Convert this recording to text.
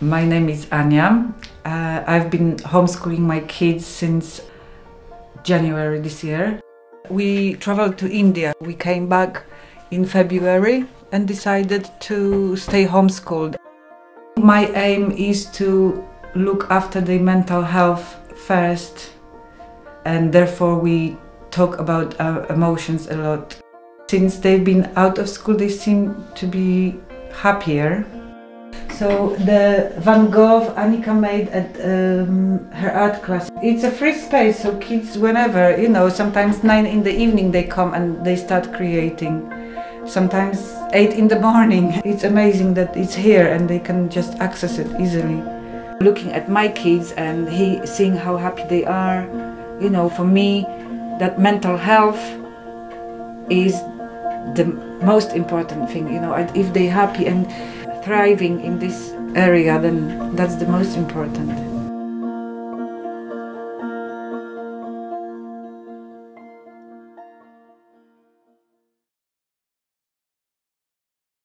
My name is Anya. Uh, I've been homeschooling my kids since January this year. We traveled to India. We came back in February and decided to stay homeschooled. My aim is to look after the mental health first, and therefore, we talk about our emotions a lot. Since they've been out of school, they seem to be happier. So the Van Gogh Annika made at um, her art class. It's a free space, so kids, whenever you know, sometimes nine in the evening they come and they start creating. Sometimes eight in the morning. It's amazing that it's here and they can just access it easily. Looking at my kids and he seeing how happy they are, you know, for me, that mental health is the most important thing. You know, if they're happy and thriving in this area, then that's the most important.